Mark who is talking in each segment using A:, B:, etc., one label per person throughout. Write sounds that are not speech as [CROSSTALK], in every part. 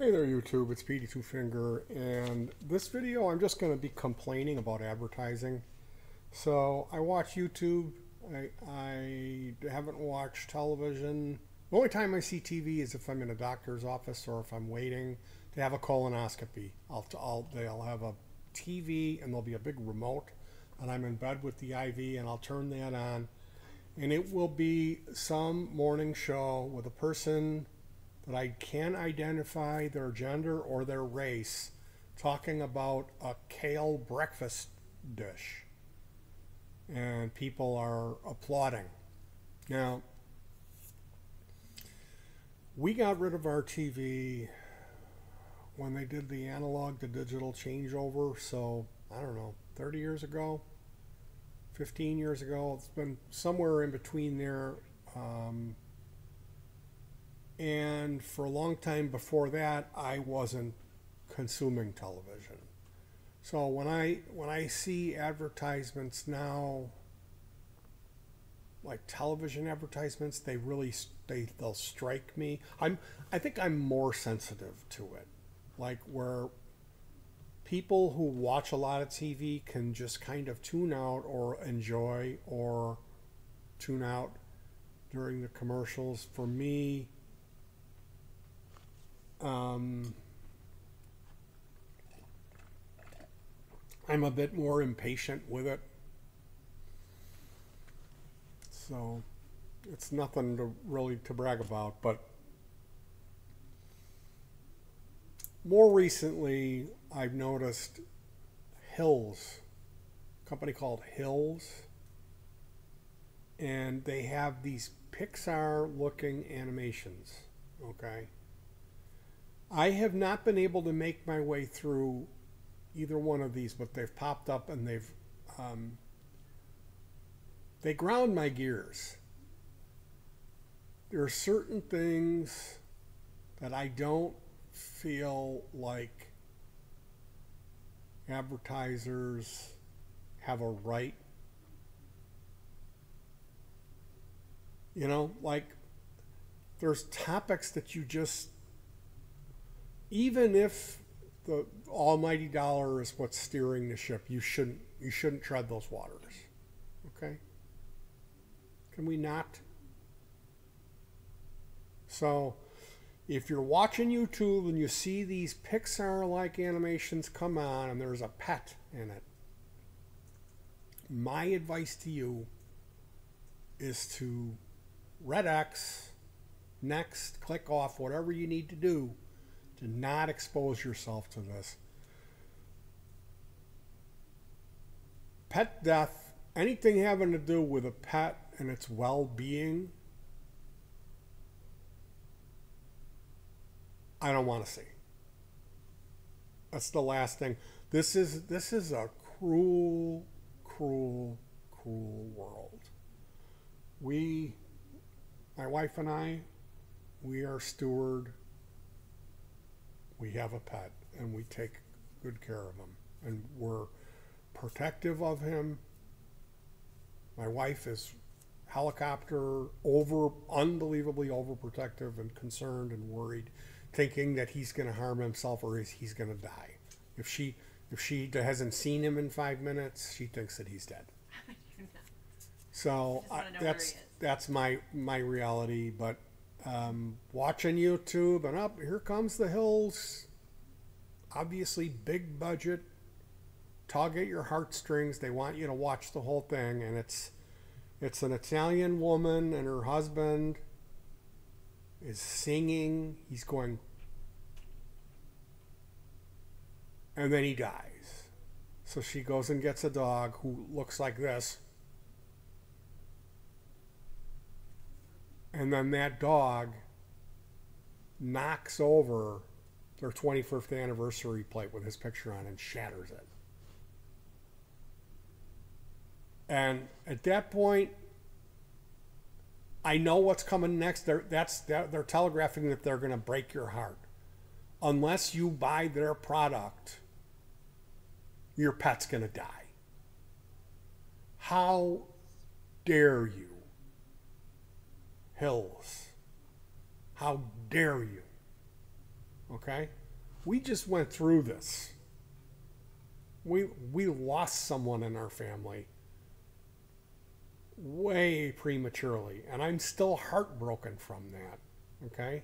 A: Hey there YouTube, it's Petey Two Finger and this video I'm just going to be complaining about advertising. So I watch YouTube, I, I haven't watched television. The only time I see TV is if I'm in a doctor's office or if I'm waiting to have a colonoscopy. I'll, I'll, they'll have a TV and there'll be a big remote and I'm in bed with the IV and I'll turn that on and it will be some morning show with a person that I can identify their gender or their race talking about a kale breakfast dish. And people are applauding. Now, we got rid of our TV when they did the analog to digital changeover. So, I don't know, 30 years ago, 15 years ago. It's been somewhere in between there. Um, and for a long time before that i wasn't consuming television. So when i when i see advertisements now like television advertisements they really they they'll strike me. I'm i think i'm more sensitive to it. Like where people who watch a lot of tv can just kind of tune out or enjoy or tune out during the commercials. For me um, I'm a bit more impatient with it. So it's nothing to really to brag about, but more recently I've noticed Hills, a company called Hills, and they have these Pixar looking animations, okay? I have not been able to make my way through either one of these, but they've popped up and they've um, they ground my gears. There are certain things that I don't feel like advertisers have a right. You know, like there's topics that you just even if the almighty dollar is what's steering the ship, you shouldn't you shouldn't tread those waters. Okay? Can we not? So, if you're watching YouTube and you see these Pixar like animations come on and there's a pet in it, my advice to you is to red X, next, click off, whatever you need to do do not expose yourself to this. Pet death, anything having to do with a pet and its well being, I don't want to see. That's the last thing. This is this is a cruel, cruel, cruel world. We, my wife and I, we are steward we have a pet and we take good care of him and we're protective of him. My wife is helicopter over unbelievably overprotective and concerned and worried thinking that he's going to harm himself or he's going to die. If she if she hasn't seen him in 5 minutes, she thinks that he's dead. [LAUGHS] So I, uh, that's that's my my reality, but um, watching YouTube, and up here comes the hills. Obviously, big budget, tug at your heartstrings. They want you to watch the whole thing, and it's it's an Italian woman and her husband is singing. He's going, and then he dies. So she goes and gets a dog who looks like this. And then that dog knocks over their 25th anniversary plate with his picture on and shatters it. And at that point, I know what's coming next. They're, that's, they're, telegraphing that they're going to break your heart. Unless you buy their product, your pet's going to die. How dare you? Hills. How dare you? Okay? We just went through this. We we lost someone in our family way prematurely, and I'm still heartbroken from that. Okay?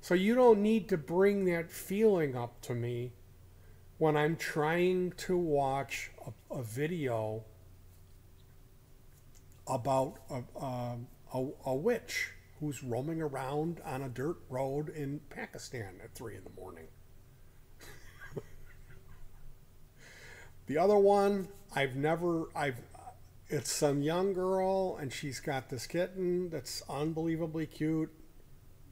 A: So you don't need to bring that feeling up to me when I'm trying to watch a, a video about a, a, a, a witch who's roaming around on a dirt road in Pakistan at 3 in the morning. [LAUGHS] the other one, I've never, I've, it's some young girl and she's got this kitten that's unbelievably cute.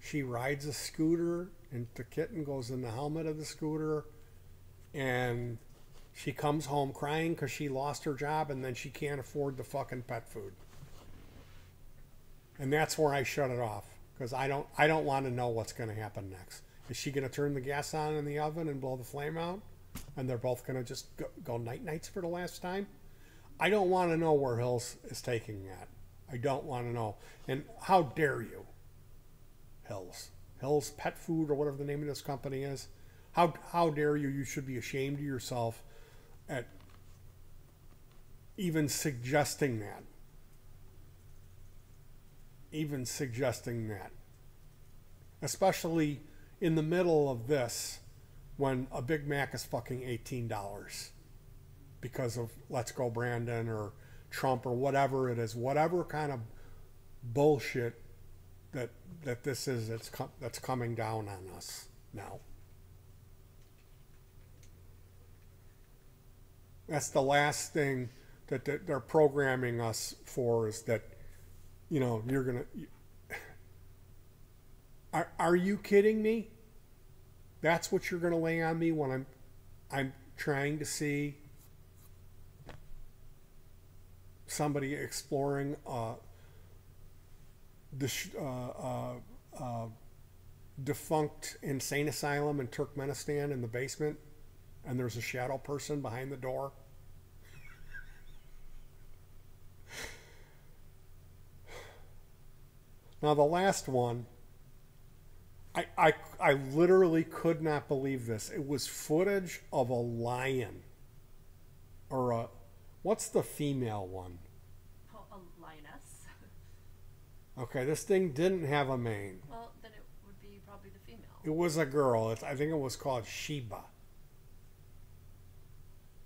A: She rides a scooter and the kitten goes in the helmet of the scooter and she comes home crying because she lost her job and then she can't afford the fucking pet food and that's where I shut it off because I don't I don't want to know what's going to happen next. Is she going to turn the gas on in the oven and blow the flame out, and they're both going to just go, go night nights for the last time? I don't want to know where Hills is taking that. I don't want to know. And how dare you, Hills? Hills Pet Food or whatever the name of this company is. How how dare you? You should be ashamed of yourself at even suggesting that even suggesting that. Especially in the middle of this when a Big Mac is fucking $18 because of Let's Go Brandon or Trump or whatever it is, whatever kind of bullshit that that this is that's com- that's coming down on us now. That's the last thing that they're programming us for is that you know, you're going to. Are, are you kidding me? That's what you're going to lay on me when I'm I'm trying to see somebody exploring uh, the uh, uh, uh, defunct insane asylum in Turkmenistan in the basement, and there's a shadow person behind the door. Now, the last one, I, I, I literally could not believe this. It was footage of a lion. Or a, what's the female one?
B: Oh, a lioness. [LAUGHS]
A: Okay, this thing didn't have a mane.
B: Well, then it would be probably the female.
A: It was a girl. It's, I think it was called Sheba.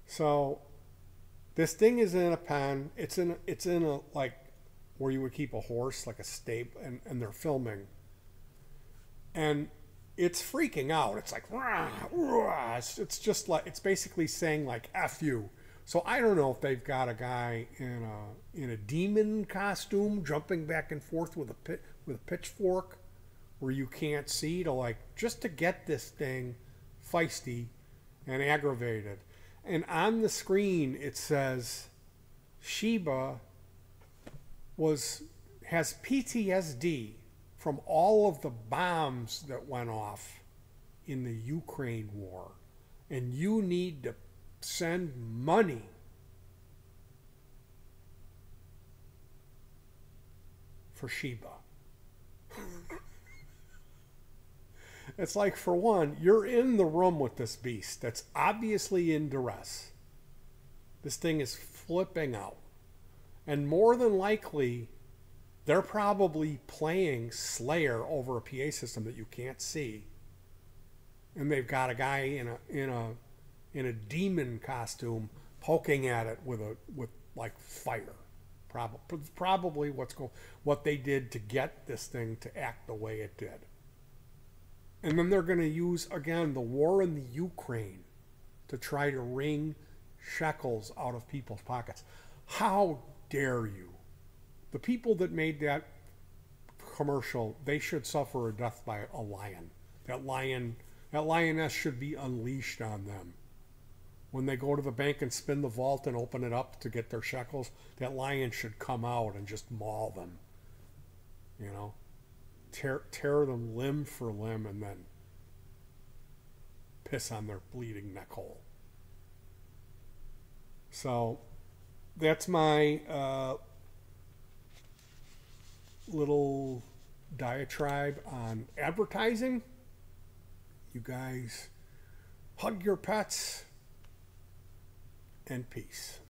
A: So, this thing is in a pen. It's in. It's in a like where you would keep a horse, like a stable, and, and they're filming. And it's freaking out. It's like, rah, rah. It's, it's just like, it's basically saying, like, F you. So I don't know if they've got a guy in a in a demon costume jumping back and forth with a pit, with a pitchfork where you can't see to like just to get this thing feisty and aggravated. And on the screen it says Sheba was has PTSD from all of the bombs that went off in the Ukraine war. And you need to send money for Sheba. [LAUGHS] it's like, for one, you're in the room with this beast that's obviously in duress. This thing is flipping out. And more than likely, they're probably playing Slayer over a PA system that you can't see. And they've got a guy in a in a in a demon costume poking at it with a with like fire. Probably probably what's going what they did to get this thing to act the way it did. And then they're going to use again the war in the Ukraine to try to wring shekels out of people's pockets. How dare you? The people that made that commercial, they should suffer a death by a lion. That lion, that lioness should be unleashed on them. When they go to the bank and spin the vault and open it up to get their shekels, that lion should come out and just maul them. You know, tear tear them limb for limb and then piss on their bleeding neck hole. So that's my uh, little diatribe on advertising. you guys hug your pets and peace.